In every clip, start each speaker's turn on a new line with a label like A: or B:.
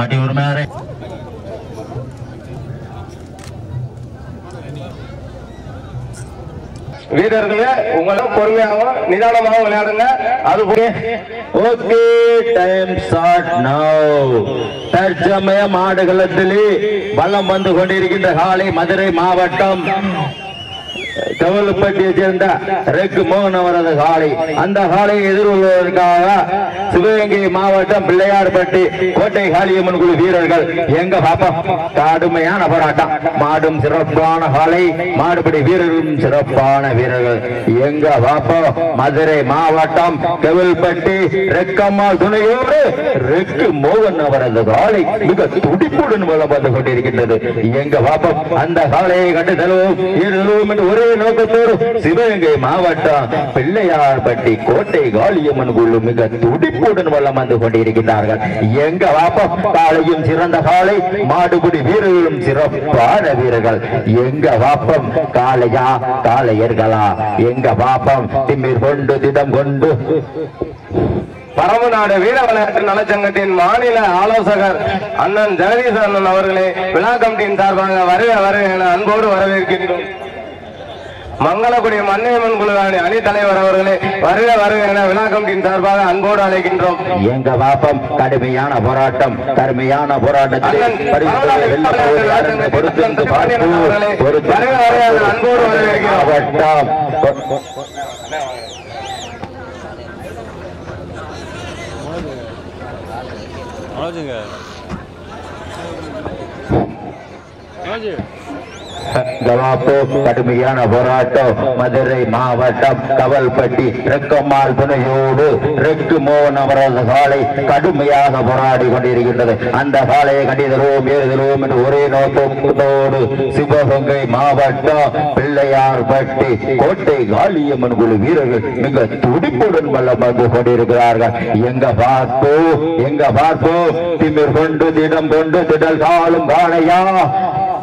A: மாட்டி உரிமையாரே
B: வீரர்களே உங்களும் பொறுமையாகவும் நிதானமாகவும் விளையாடுங்க. அது போல
A: ஓகே டைம் ஸ்டார்ட் நவ் தற்சமய மாடுகளத்திலே வல்லம் வந்து கொண்டிருக்கின்ற காலை மதுரை மாவட்டம் கவலப்பட்டியை சேர்ந்த ரெக்கு மோகன் அவரது காலை அந்த காலையை எதிர்கொள்வதற்காக சிவகங்கை மாவட்டம் பிள்ளையார்பட்டி கோட்டை காளியம்மன் குழு வீரர்கள் எங்க பாப்பா? கடுமையான போராட்டம். மாடும் சிறப்பான காலை மாடுபடி வீரர்களும் சிறப்பான வீரர்கள். எங்க பாப்பா? மதுரை மாவட்டம் கெவல்பட்டி ரெக்கம்மா துணையோடு ரெக்கு மோகன் அவரது காலை மிக துடிப்புடன் மூலம் வந்து கொண்டிருக்கின்றது. எங்க பாப்பம் அந்த காலையை கண்டு தருவோம் தருவோம் என்று ஒரே நோக்கத்தோடு சிவகங்கை மாவட்டம் பிள்ளையார்பட்டி கோட்டை காளியம்மன் குழு மிக துடிப்புடன் வளம் வந்து கொண்டிருக்கிறார்கள் எங்க வாப்பம் காலையும் சிறந்த காலை மாடுபிடி வீரர்களும் சிறப்பான வீரர்கள். எங்க வாப்பம்? காலையா காளையர்களா? எங்க பாப்பம் திமிர் கொண்டு திடம் கொண்டு.
B: பரமநாடு வீர விளையாட்டு நலச்சங்கத்தின் மாநில ஆலோசகர் அண்ணன் ஜெகதீஷ் அண்ணன் அவர்களே விழா கமிட்டியின் சார்பாக வருக வருக என அன்போடு வரவேற்கின்றோம். மங்களக்குடி மன்னியம்மன் குழு அணி அணி தலைவர் அவர்களே வருக வருக என விழா கமிட்டியின் சார்பாக அன்போடு அழைக்கின்றோம்.
A: எங்க பாப்பம் கடுமையான போராட்டம் கடுமையான போராட்டத்தில்
C: மனோஜுங்க மனோஜ்
A: ஜவாப்போ கடுமையான போராட்டம். மதுரை மாவட்டம் கவல்பட்டி ரெக்கம்மாள் துணையோடு ரெக்கு மோகன் அவரது சாலை கடுமையாக போராடி கொண்டிருக்கின்றது. அந்த சாலையை கண்டிதரோம் ஏறுதலோம் என்று ஒரே நோக்கத்தோடு சிவகங்கை மாவட்டம் பிள்ளையார்பட்டி கோட்டை காளியம்மன் குழு வீரர்கள் மிக துடிப்புடன் வல்லம் வந்து கொண்டிருக்கிறார்கள். எங்க பார்ப்போ எங்க பார்ப்போ திமிர் கொண்டு திடம் கொண்டு திடல் காலும் காளையா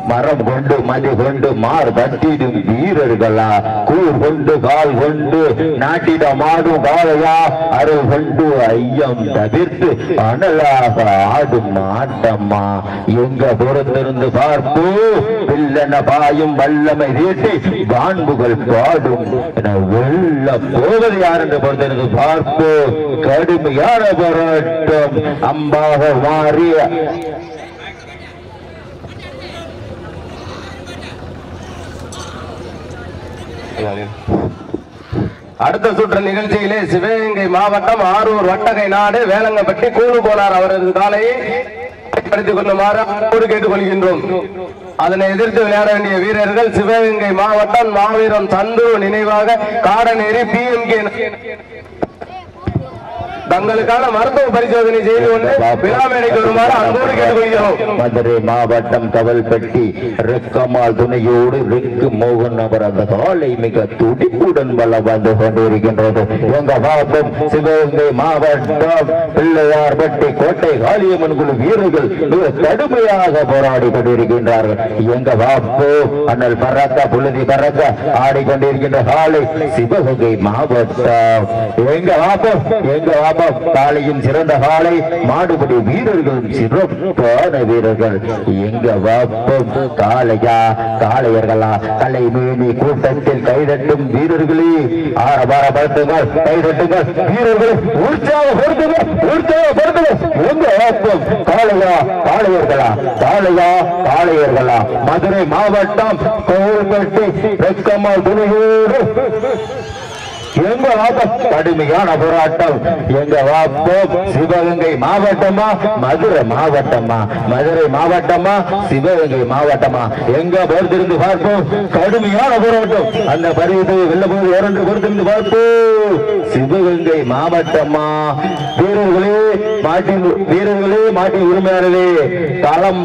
A: மரம் கொண்டு மதி கொண்டு மார் தட்டிடும் வீரர்களா? கூர் கொண்டு கால் கொண்டு நாட்டிட மாடும் காலையா அருள் கொண்டு ஐயம் தவிர்த்து அனலாக ஆடும் ஆட்டம்மா. எங்க பொறுத்திருந்து பார்ப்பு? பில்லன பாயும் வல்லமை தீட்டி வான்புகள் பாடும் என வெள்ள போவது யார் என்று பொறுத்திருந்து பார்ப்பு. கடுமையான போராட்டம். அம்பாக மாறிய
B: அடுத்த சுற்று நிகழ்ச்சியிலே சிவகங்கை மாவட்டம் ஆரூர் வட்டகை நாடு வேலங்கப்பட்டி கூணு போனார் அவரது காலையை படுத்திக் கொள்ளுமாறு கேட்டுக் கொள்கின்றோம் அதனை எதிர்த்து விளையாட வேண்டிய வீரர்கள் சிவகங்கை மாவட்டம் மாவீரம் சந்துரு நினைவாக காடநேரி பிஎம்கே தங்களுக்கான மருத்துவ பரிசோதனை செய்து கொண்டு விழா மேடைக்கு வருமாறு அன்போடு கேட்டுக்கொள்கிறோம்.
A: மதுரை மாவட்டம் கவல்பட்டி ரெக்கமால் துணையோடு ரெக்கு மோகன் அவர் அந்த காலை மிக துடிப்புடன் வளம் வந்து கொண்டிருக்கின்றது. எங்க பாப்பம் சிவகங்கை மாவட்டம் பிள்ளையார்பட்டி கோட்டை காளியம்மன் குழு வீரர்கள் கடுமையாக போராடி கொண்டிருக்கின்றார்கள். எங்க பாப்போ அண்ணல் பறக்க புழுதி பறக்க ஆடிக்கொண்டிருக்கின்ற காலை சிவகங்கை மாவட்டம். எங்க பாப்போம் எங்க பாப்போம் காலையும் சிறந்த காலை மாடுபடி வீரர்களும் சிறப்பான வீரர்கள். எங்க பாப்போம் காளையா காளையர்களா கலை மேனி கூட்டத்தில் கைதட்டும் வீரர்களே. ஆரபாரப்படுத்துங்கள் கைதட்டுங்கள் வீரர்கள் உற்சாகப்படுத்துங்கள் உற்சாகப்படுத்துங்கள். எங்க பாப்போம் காளையா காளையர்களா? காளையா காளையர்களா? மதுரை மாவட்டம் கோவில்பட்டி வெக்கம்மா துணியோடு எங்க வாப்பம் கடுமையான போராட்டம். எங்க வாப்போம் சிவகங்கை மாவட்டமா? மதுரை மாவட்டமா? மதுரை மாவட்டமா? சிவகங்கை மாவட்டமா? எங்க பொறுத்திருந்து பார்ப்போம்? கடுமையான போராட்டம். அந்த பருவத்தை வெள்ள போது இரண்டு பொறுத்திருந்து பார்ப்போம். சிவகங்கை மாவட்டமா? வீரர்களே மாட்டி வீரர்களே மாட்டி உரிமையாளர்களே களம்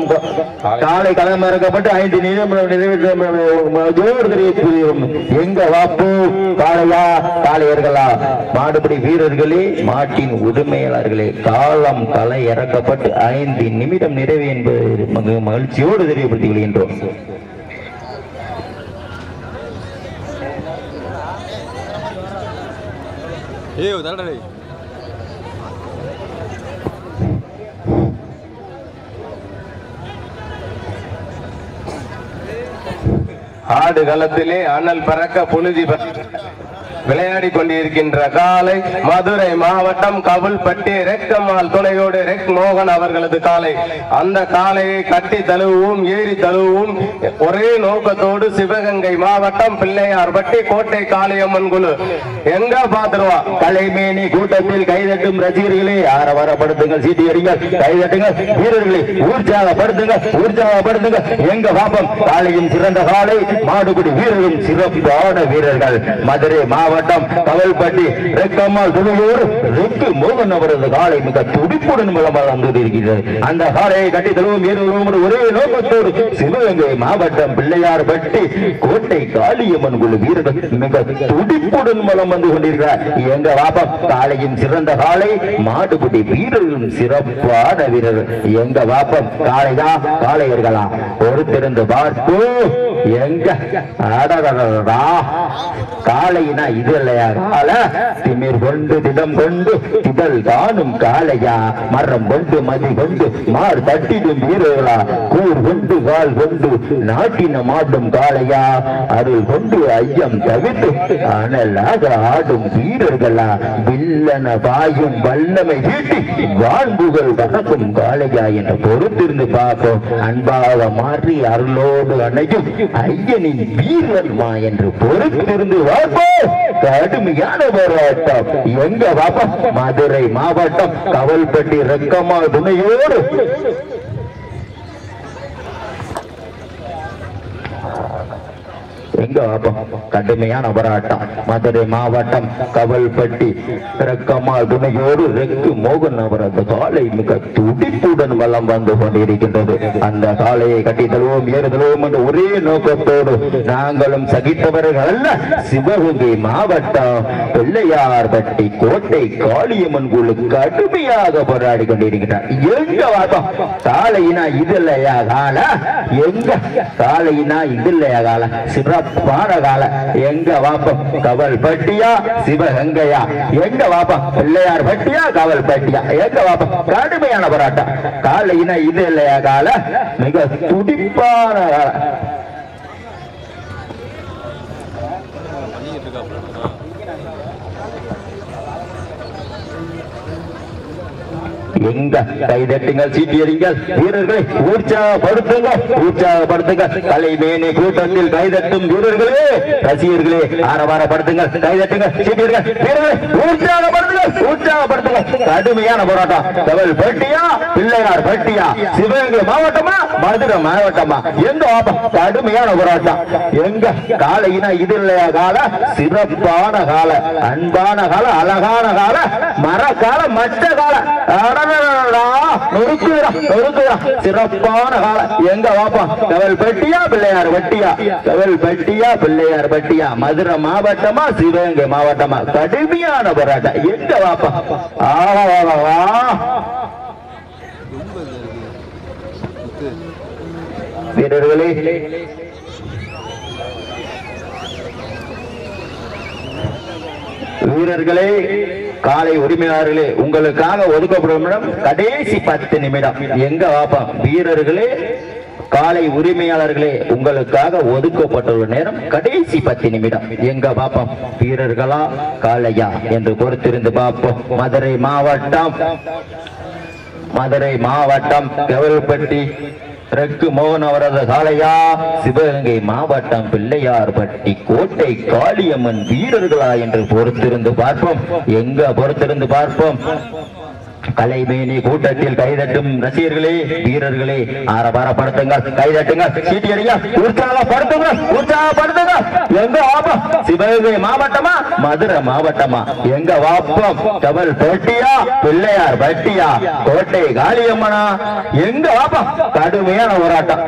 A: காலை களம் இறக்கப்பட்டு ஐந்து நிமிடம் நிறைவேற்ற எங்க வாப்பு காலையா காளையர்களா மாடுபடி வீரர்களே மாட்டின் உரிமையாளர்களே காலம் கலை இறக்கப்பட்டு ஐந்து நிமிடம் நிறைவு என்பது மகிழ்ச்சியோடு தெரியப்படுத்திக் கொள்கின்றோம்
B: ஆடு களத்திலே அனல் பறக்க புழுதி பறக்க. விளையாடி கொண்டிருக்கின்ற காலை மதுரை மாவட்டம் கவுல்பட்டி ரெக்கம்மாள் துணையோடு ரெக் மோகன் அவர்களது காலை. அந்த காளையை கட்டி தழுவும் ஏறி தழுவும் ஒரே நோக்கத்தோடு சிவகங்கை மாவட்டம் பிள்ளையார்பட்டி கோட்டை காளியம்மன் குழு. எங்க பாத்துருவா?
A: கலைமேனி கூட்டத்தில் கைதட்டும் ரசிகர்களே ஆரவாரப்படுத்துங்கள் சீட்டி அடிங்கள் கைதட்டுங்க வீரர்களே உற்சாகப்படுத்துங்க உற்சாகப்படுத்துங்க எங்க பாப்பம்? காலையும் சிறந்த காலை மாடுபிடி வீரர்களும் சிறப்பான வீரர்கள். மதுரை மாவட்டம் மாவட்டம் கவல்பட்டி ரெக்கம்மாள் துணையோடு ரெக்கு மோகன் அவரது காலை மிக துடிப்புடன் மூலமாக வந்திருக்கிறது அந்த காலையை கட்டி தருவோம் வீரர்களும் ஒரே நோக்கத்தோடு சிவகங்கை மாவட்டம் பிள்ளையார் பட்டி கோட்டை காளியம்மன் குழு வீரர்கள் மிக துடிப்புடன் மூலம் வந்து கொண்டிருக்கிறார். எங்க வாபம் காளையின் சிறந்த காலை மாட்டுக்குட்டி வீரர்களும் சிறப்பான வீரர்கள். எங்க வாப்பம் காளைதா காளையர்களா திறந்து பார்ப்போம். எங்க? அடடடடா காளையினா இது இல்லையா கால திமிர் கொண்டு திடம் கொண்டு திதல் தானும் காளையா? மரம் கொண்டு மதி கொண்டு மார் தட்டிடும் வீரர்களா? கூர் கொண்டு கால் கொண்டு நாட்டின மாட்டும் காளையா? அருள் கொண்டு ஐயம் தவித்து அனலாக ஆடும் வீரர்களா? வில்லன பாயும் வல்லமை வீட்டி வாழ்வுகள் பறக்கும் காளையா என்று பொறுத்திருந்து பார்ப்போம். அன்பாக மாற்றி அருளோடு அணையும். ஐயனின் வீரர்மா என்று பொறுத்திருந்து பார்ப்போம் கடுமையான போராட்டம். எங்க பாப்போம் மதுரை மாவட்டம் கவல்பட்டி ரக்கமா துணையோடு. எங்க பாப்போம் கடுமையான போராட்டம். மதுரை மாவட்டம் கவல்பட்டி. ரக்கமால் துணையோடு ரெக்கு மோகன் அவரது சாலை மிக துடிப்புடன் வலம் வந்து கொண்டிருக்கின்றது. அந்த சாலையை கட்டி தருவோம் ஏறு தருவோம் என்ற ஒரே நோக்கத்தோடு நாங்களும் சகித்தவர்கள் அல்ல. சிவகங்கை மாவட்டம் பிள்ளையார்பட்டி கோட்டை காளியம்மன் குழு கடுமையாக போராடி கொண்டிருக்கிறார் எங்க வாதம் சாலையினா இது இல்லையா கால எங்க? சாலையினா இது இல்லையா கால சிறப்பான எங்க வாப்பம்? கவல் பட்டியா சிவகங்கையா? எங்க வாப்பம்? பிள்ளையார் பட்டியா கவல் பட்டியா எங்க வாப்பம்? கடுமையான போராட்டம். காலையினா இது இல்லையா கால? மிக துடிப்பான காலம் எங்க கைதட்டுங்கள் சீட்டியடிங்கள். வீரர்களை உற்சாகப்படுத்துங்க உற்சாகப்படுத்துங்கள் கலைமேனி கூட்டத்தில் கைதட்டும் வீரர்களே ரசிகர்களே ஆரவாரப்படுத்துங்கள் கைதட்டுங்கள் வீரர்களை கடுமையான போராட்டம். பட்டியா பிள்ளையார் பட்டியா சிவகங்கை மாவட்டமா மதுரை மாவட்டமா? எங்க கடுமையான போராட்டம். எங்க காலையினா இது இல்லையா கால? சிறப்பான கால அன்பான கால அழகான கால மரக்கால மற்ற கால. சிறப்பான கால எங்க வாப்பா? கவல் பட்டியா பிள்ளையார் பட்டியா? கவல் பட்டியா பிள்ளையார் பட்டியா? மதுரை மாவட்டமா சிவகங்கை மாவட்டமா? கடுமையான போராட்டம். எங்க வாப்பா? ஆஹா வீரர்களே. வீரர்களே. காலை உரிமையாளர்களே உங்களுக்காக ஒதுக்கப்படும் இடம் கடைசி பத்து நிமிடம். எங்க வாப்பா? வீரர்களே காலை உரிமையாளர்களே உங்களுக்காக ஒதுக்கப்பட்டுள்ள நேரம் கடைசி பத்து நிமிடம். எங்க பாப்போம் வீரர்களா? காலையா என்று பொறுத்திருந்து பார்ப்போம். மதுரை மாவட்டம் மதுரை மாவட்டம் கவல்பட்டி ரெக்கு மோகன் அவரது காளையா சிவகங்கை மாவட்டம் பிள்ளையார்பட்டி கோட்டை காளியம்மன் வீரர்களா என்று பொறுத்திருந்து பார்ப்போம். எங்க பொறுத்திருந்து பார்ப்போம். கலைமேனி கூட்டத்தில் கைதட்டும் ரசிகர்களே வீரர்களே ஆரபாரப்படுத்துங்கள் கைதட்டுங்கள். சீட்டியடிங்க உற்சாகப்படுத்துங்க. உற்சாகப்படுத்துங்க. எங்க வாப்பம் சிவகங்கை மாவட்டமா? மதுரை மாவட்டமா? எங்க வாப்பம் கவல் தொட்டியா பிள்ளையார் பட்டியா? கோட்டை காளியம்மனா? எங்க வாப்பம் கடுமையான போராட்டம்.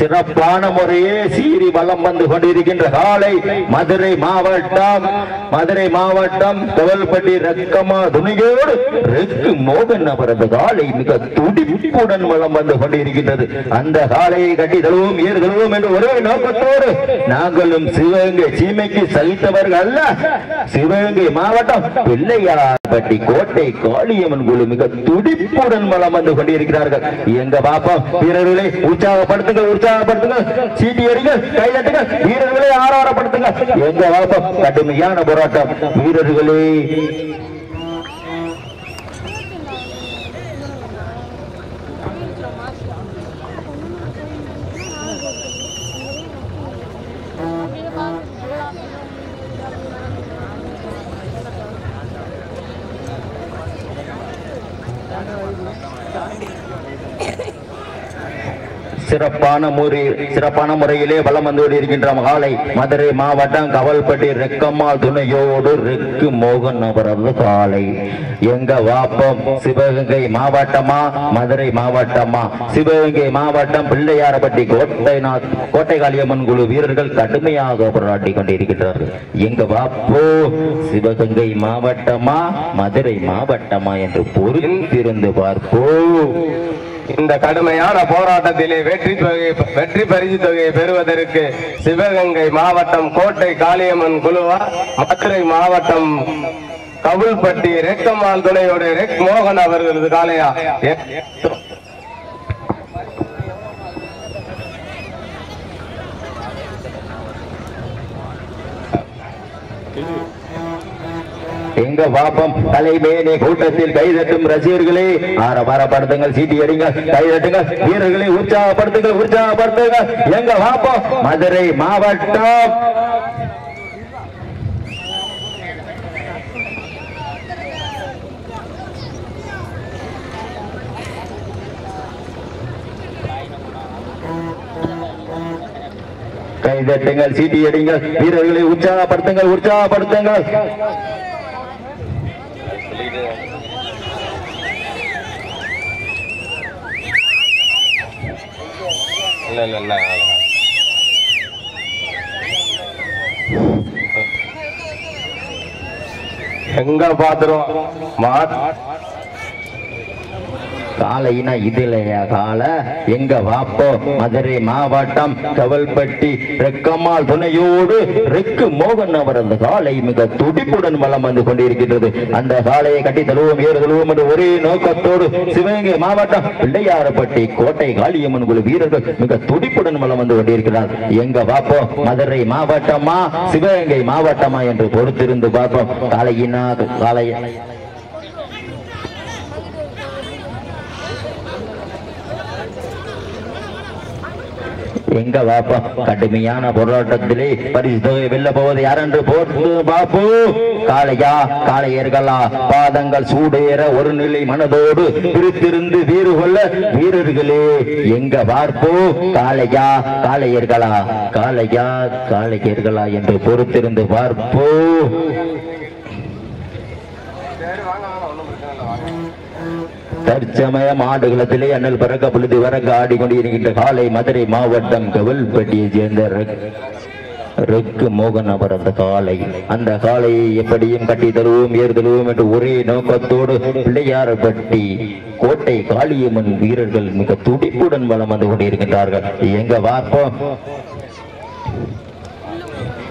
A: சிறப்பான முறையே சீறி வலம் வந்து கொண்டிருக்கின்ற காலை மதுரை மாவட்டம் மதுரை மாவட்டம் தவல்பட்டி ரக்கமா துணியோடு ரெக்கு மோகன் அவரது காலை மிக துடிப்புடன் வலம் வந்து கொண்டிருக்கின்றது. அந்த காலையை கட்டி தழுவும் ஏறு தழுவோம் என்று ஒரே நோக்கத்தோடு நாங்களும் சிவகங்கை சீமைக்கு சகித்தவர்கள் அல்ல. சிவகங்கை மாவட்டம் பிள்ளையார்பட்டி கோட்டை காளியம்மன் குழு மிக துடிப்புடன் வலம் வந்து கொண்டிருக்கிறார்கள். எங்க பாப்பா வீரர்களை உற்சாகப்படுத்துங்கள் உற்சாக உற்சாகப்படுத்துங்க சீட்டி அடிங்க கைதட்டுங்க வீரர்களை ஆராரப்படுத்துங்க எங்க வாசம் கடுமையான போராட்டம். வீரர்களே சிறப்பான முறை சிறப்பான முறையிலே வலம் வந்து கொண்டிருக்கின்ற மகாலை மதுரை மாவட்டம் கவல்பட்டி ரெக்கம்மாள் துணையோடு ரெக்கு மோகன் அவரது காலை. எங்க வாப்பம் சிவகங்கை மாவட்டமா? மதுரை மாவட்டமா? சிவகங்கை மாவட்டம் பிள்ளையாரப்பட்டி கோட்டைநாத் கோட்டை காளியம்மன் குழு வீரர்கள் கடுமையாக போராடி கொண்டிருக்கின்றார்கள். எங்க வாப்போ சிவகங்கை மாவட்டமா? மதுரை மாவட்டமா? என்று பொறுத்திருந்து பார்ப்போம்.
B: இந்த கடுமையான போராட்டத்திலே வெற்றி தொகை வெற்றி பரிசு தொகையை பெறுவதற்கு சிவகங்கை மாவட்டம் கோட்டை காளியம்மன் குழுவா மதுரை மாவட்டம் கவுல்பட்டி ரெக்கம்மாள் துணையோட ரெக் மோகன் அவர்களது காளையா you.
A: எங்க பாப்பம்? தலைமேனே கூட்டத்தில் கைதட்டும் ரசிகர்களே ஆரவாரப்படுத்துங்கள் சீட்டி அடிங்க கைதட்டுங்க வீரர்களை உற்சாகப்படுத்துங்க உற்சாகப்படுத்துங்க எங்க பாப்பம்? மதுரை மாவட்டம். கைதட்டுங்கள் சீட்டி அடிங்கள் வீரர்களை உற்சாகப்படுத்துங்கள் உற்சாகப்படுத்துங்கள்.
B: गया ला ला ला ಹೆಂಗ ಬಾದ್ರು ಮಾತ್
A: காலைனா இதுலையா கால. எங்க வாப்போ மதுரை மாவட்டம் கவல்பட்டி ரெக்கம்மாள் துணையோடு ரெக்கு மோகன் அவரது காலை மிக துடிப்புடன் வளம் வந்து கொண்டிருக்கின்றது. அந்த காலையை கட்டி தழுவோம் ஏறு தழுவோம் என்று ஒரே நோக்கத்தோடு சிவகங்கை மாவட்டம் பிள்ளையாரப்பட்டி கோட்டை காளியம்மன் குழு வீரர்கள் மிக துடிப்புடன் வளம் வந்து கொண்டிருக்கிறார். எங்க வாப்போ மதுரை மாவட்டமா சிவகங்கை மாவட்டமா என்று பொறுத்திருந்து பார்ப்போம். காலையினா காலையை எங்க வாப்பா? கடுமையான போராட்டத்திலே பரிசு தொகை வெல்ல போவது யார் என்று போட்டு பாப்பு? காளையா காளையர்களா பாதங்கள் சூடேற ஒரு நிலை மனதோடு பிரித்திருந்து வீறு கொள்ள வீரர்களே எங்க பார்ப்போ காளையா காளையர்களா? காளையா காளையர்களா என்று பொறுத்திருந்து பார்ப்போ. தற்சமய மாடுகளத்திலே அண்ணல் பறக்க பொழுது வரக்க ஆடிக்கொண்டிருக்கின்ற காலை மதுரை மாவட்டம் கவல்பட்டியை சேர்ந்த ருக்கு ரெக்கு மோகன் அவர் அந்த காலை. அந்த காலையை எப்படியும் கட்டி தருவோம் ஏறு தருவோம் என்று ஒரே நோக்கத்தோடு பிள்ளையாரப்பட்டி கோட்டை காளியம்மன் வீரர்கள் மிக துடிப்புடன் வலம் வந்து கொண்டிருக்கின்றார்கள். எங்க பார்ப்போம்.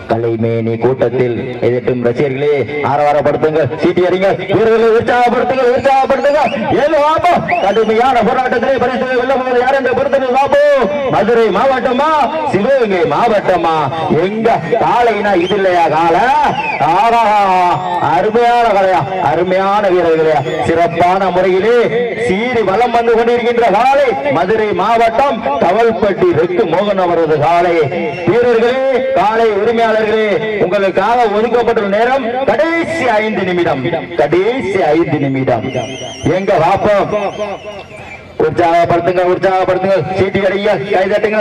A: கலைமேனி கூட்டத்தில் எதிர்க்கும் ரசிகர்களே ஆரவாரப்படுத்துங்க சீட்டி அடிங்க வீரர்களை உற்சாகப்படுத்துங்க உற்சாகப்படுத்துங்க ஏழு வாப்போ கடுமையான போராட்டத்திலே பரிசு வெல்ல யார் என்ற பொறுத்தது வாப்போ மதுரை மாவட்டமா? சிவகங்கை மாவட்டமா? எங்க? காலைனா இது இல்லையா கால? ஆகா அருமையான கலையா அருமையான வீரர்களே. சிறப்பான முறையிலே சீறி வலம் வந்து கொண்டிருக்கின்ற காலை. மதுரை மாவட்டம் தவல்பட்டி ரெட்டு மோகன் அவரது காலை. வீரர்களே காலை உரிமையாளர்களே உங்களுக்காக ஒதுக்கப்பட்டுள்ள நேரம் கடைசி ஐந்து நிமிடம். கடைசி ஐந்து நிமிடம். எங்க வாப்பம் உற்சாகப்படுத்துங்க உற்சாகப்படுத்துங்க சீட்டி கடைங்க கைதட்டுங்க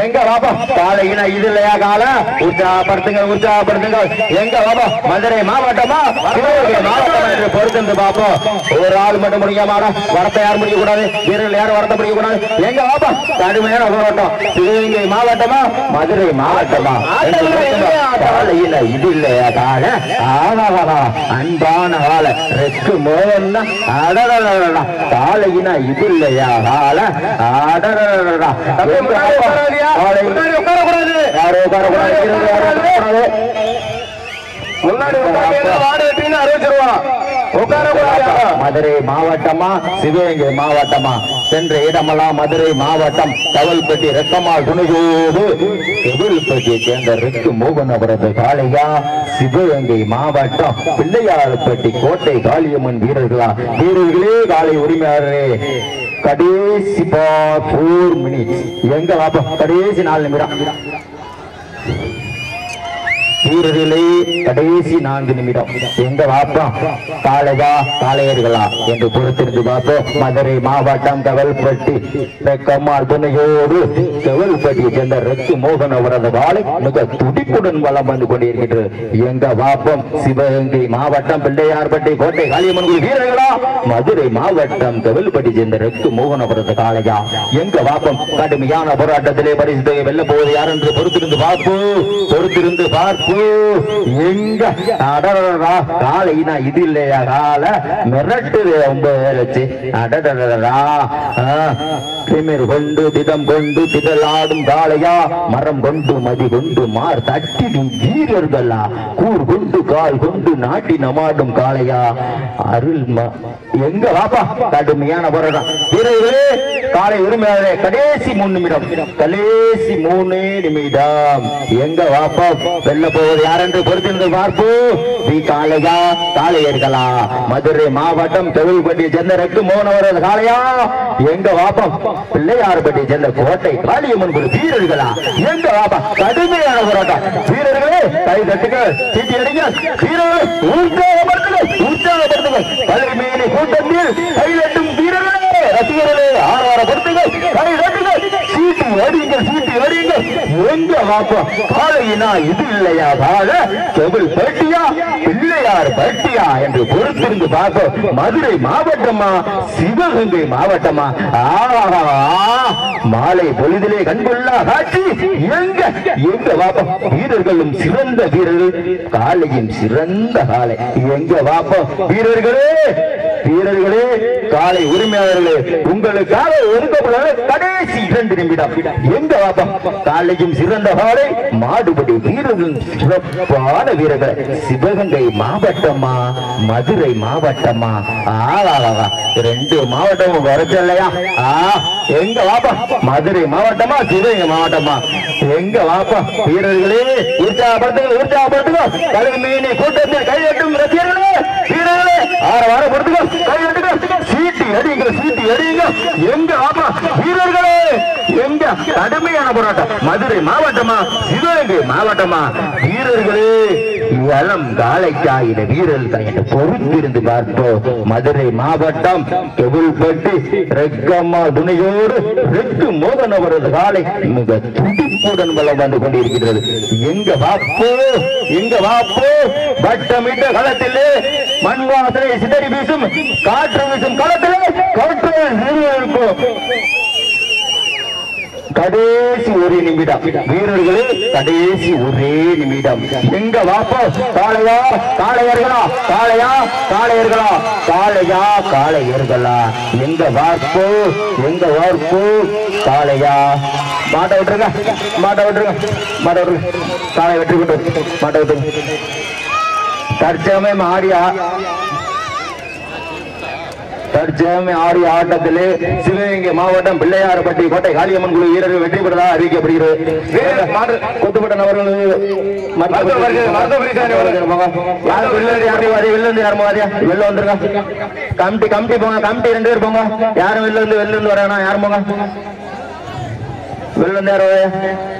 A: எங்க பாப்பா காலையில இது இல்லையா கால? உற்சாகப்படுத்துங்க உற்சாகப்படுத்துங்க. எங்க பாப்பா மதுரை மாவட்டமா? சிவகங்கை மாவட்டம் என்று பொறுத்திருந்து பாப்போம் ஒரு ஆள் மட்டும் முடிய மாட்டோம் வரத்தை யாரும் முடிய கூடாது வீரர்கள் யாரும் வரத்தை முடிய கூடாது எங்க பாப்பா கடுமையான போராட்டம். சிவகங்கை மாவட்டமா? மதுரை மாவட்டமா? காலையில இது இல்லையா கால? ஆகாதா அன்பான கால. ரெக்கு மோகன்னா அடடடடா காலையினா இது இல்லையா கால? அடடடடா மதுரை மாவட்டமா? சிவகங்கை மாவட்டமா? சென்ற இடமெல்லாம் மதுரை மாவட்டம் தவல்பட்டி ரெக்கமால் துணையோடு எதிர்பட்டியை சேர்ந்த ரெக்கு மோகன் அவரது காளையா? சிவகங்கை மாவட்டம் பிள்ளையார்பட்டி கோட்டை காளியம்மன் வீரர்களா? வீரர்களே காலை உரிமையாளரே. கடைசி ஃபோர் மினிட்ஸ் எங்க லாபம்? கடைசி நாலு நிமிடம். வீரர்களே கடைசி நான்கு நிமிடம். எங்க வாப்போம் காளையா? காளையர்களா? என்று பொறுத்திருந்து பார்ப்போம். மதுரை மாவட்டம் கவல்பட்டி. கம்மாள் துணையோடு கவல்பட்டியை சேர்ந்த ரெக்கு மோகன் அவரது வாழை மிக துடிப்புடன் வளம் வந்து கொண்டிருக்கிறது எங்க வாப்பம்? சிவகங்கை மாவட்டம் பிள்ளையார்பட்டி கோட்டை காளியம்மன் கோயில் வீரர்களா? மதுரை மாவட்டம் கவல்பட்டி சேர்ந்த ரத்து மோகன் அவரது காளையா? எங்க வாப்பம்? கடுமையான போராட்டத்திலே பரிசு தொகை வெல்ல போவது யார் என்று பொறுத்திருந்து பார்ப்போம். பொறுத்திருந்து பார்ப்போம். எங்க? அடடடா காலைனா இது இல்லையா? கால மிரட்டுது ஒன்பது பேர் வச்சு. திமிர் கொண்டு திடம் கொண்டு திடலாடும் காளையா? மரம் கொண்டு மதி கொண்டு மார் தட்டிடும் வீரர்களா? கூர் கொண்டு கால் கொண்டு நாட்டி நமாடும் காளையா? அருள் எங்க வாப்பா? கடுமையான போராட்டம். வீரர்களே காலை உரிமையாளரே கடைசி மூணு நிமிடம். கடைசி மூணு நிமிடம். எங்க வாப்பா? வெள்ள போவது யார் என்று பொறுத்திருந்து பார்ப்பு? வி காளையா காளையர்களா. மதுரை மாவட்டம் தொழில்பட்டியை சேர்ந்த ரெட்டு மோனவரது காளையா. எங்க வாப்பம் பிள்ளையார்பட்டியை சேர்ந்த கோட்டை காளியம்மன் குழு வீரர்களா? எங்க வாப்பா? கடுமையான போராட்டம். வீரர்களே கை தட்டுங்க சீட்டி அடிங்க. வீரர்கள் உற்சாகப்படுத்துங்க உற்சாகப்படுத்துங்க. கல்வி மேலே கூட்டத்தில் கைதட்டும் வீரர்களே ரசிகர்களே ஆரவாரப்படுத்துங்க கை தட்டுங்க சீட்டி அடிங்க சீட்டி அடிங்க எங்க காலையினா இது இல்லையா வாழ செவில் பட்டியா பிள்ளையார் பட்டியா என்று பொறுத்திருந்து பார்ப்போம். மதுரை மாவட்டமா? சிவகங்கை மாவட்டமா? ஆஹா! மாலை பொழுதிலே கண்கொள்ளா காட்சி. எங்க? எங்க வாப்போம்? வீரர்களும் சிறந்த வீரர்கள். காலையும் சிறந்த காலை. எங்க வாப்போம்? வீரர்களே! வீரர்களே காலை உரிமையாளர்களே உங்களுக்காக ஒதுக்கப்படாத கடைசி இரண்டு நிமிடம். எங்க வாப்பா காலையும் சிறந்த காலை மாடுபடி வீரர்களும் சிறப்பான வீரர்கள். சிவகங்கை மாவட்டமா? மதுரை மாவட்டமா? ஆளாளா ரெண்டு மாவட்டமும் வரச்சல்லையா ஆ எங்க வாப்பா? மதுரை மாவட்டமா சிவகங்கை மாவட்டமா? எங்க வாப்பா? வீரர்களே உற்சாகப்படுத்துங்க உற்சாகப்படுத்துங்க கழுகு மீனி கூட்டத்தில் கையெட்டும் ரசிகர்களே வீரர்களே ஆற வார பொறுத்துக்கோ கையெட்டுங்க சீட்டி அடிங்க சீட்டி அடிங்க எங்க வாப்பா? வீரர்களே எங்க கடுமையான போராட்டம். மதுரை மாவட்டமா சிவகங்கை மாவட்டமா? வீரர்களே இளம் காலைக்காயின வீரர்கள் என்று பொறுத்திருந்து பார்ப்போம் மதுரை மாவட்டம் கெவில்பட்டி ரெக்கம்மா துணையோடு ரெக்கு மோகன் அவரது காலை மிக துடிப்புடன் வளம் வந்து கொண்டிருக்கிறது எங்க வாப்போ எங்க வாப்போ? வட்டமிட்ட களத்திலே மண்வாசனை சிதறி வீசும் காற்று வீசும் களத்திலே காற்று இருக்கும் கடைசி ஒரு நிமிடம். வீரர்களே கடைசி ஒரே நிமிடம். எங்க வாப்போ? காளையா? காளையர்களா? காளையா? காளையர்களா? காளையா? காளையர்களா? எங்க வார்ப்போ? எங்க வார்ப்போ? காளையா? மாட்ட விட்டுருங்க. மாட்ட விட்டுருங்க. மாட்ட விட்டுருங்க. காளை வெற்றி கொண்டு. மாட்ட விட்டுருங்க. தற்சமயம் ஆடியா? தற்சமயம் ஆடிய ஆட்டத்திலே சிவகங்கை மாவட்டம் பிள்ளையார்பட்டி கோட்டை காளியம்மன் குழு வீரர்கள் வெற்றி பெற்றதாக அறிவிக்கப்படுகிறது. அவர்கள். யார் வெளில வந்துருங்க. கமிட்டி கமிட்டி போங்க. கமிட்டி ரெண்டு பேர் போங்க. யாரும் வெளில இருந்து வெளில இருந்து வரானா யாரும் போங்க. வெளில இருந்து யாரும் வாரியா